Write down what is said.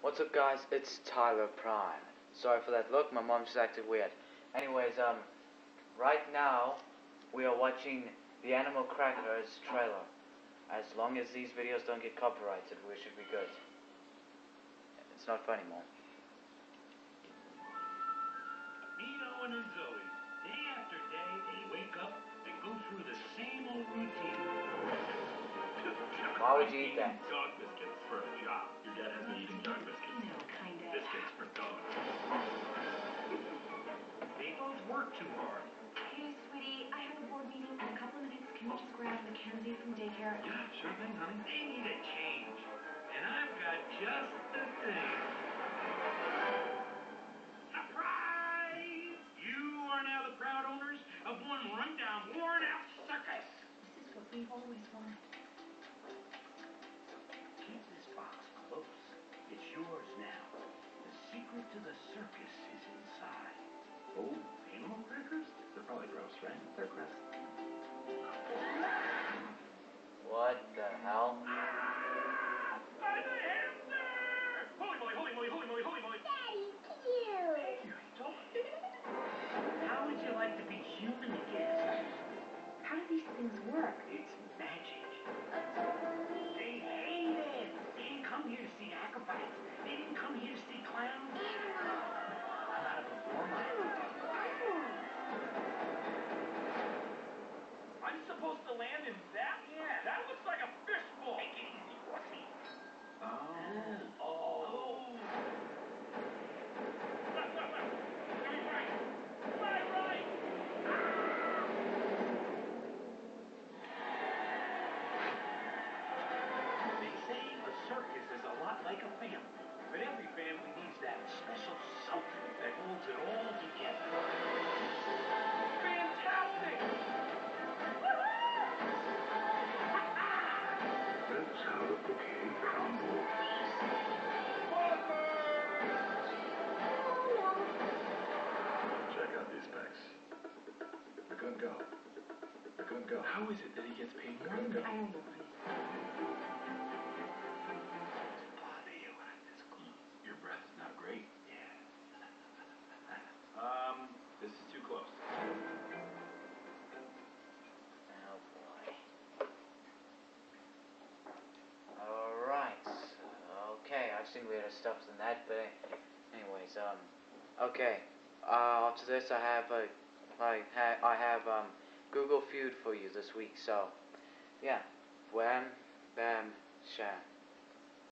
What's up, guys? It's Tyler Prime. Sorry for that look. My mom just acted weird. Anyways, um, right now we are watching the Animal Crackers trailer. As long as these videos don't get copyrighted, we should be good. It's not funny mom. Owen and Zoe. Day after day, Why would you eat that? Dog biscuits for a job. Your dad has been eating dog biscuits. No, kind of. Biscuits for dogs. They both work too hard. Hey, sweetie, I have a board meeting in a couple of minutes. Can you just grab Mackenzie from daycare? Yeah, sure thing, honey. They need a change. And I've got just the thing. Surprise! You are now the proud owners of one rundown, worn out circus. This is what we've always wanted. Yours now. The secret to the circus is inside. Oh, animal crackers? They're probably gross, right? They're gross. What the hell? By the hamster! Holy moly, holy moly, holy moly, holy moly! Daddy, cute. Hey, you don't. How would you like to be human again? How do these things work? It's magic. They hate it. They didn't come here to see acrobats. I'm supposed to land in. That How is it that he gets paid more? Than go. I don't know, Okay, weirder stuff than that, but anyways, um okay. Uh after this I have a I ha- I have um Google Feud for you this week, so yeah. Wham bam sham.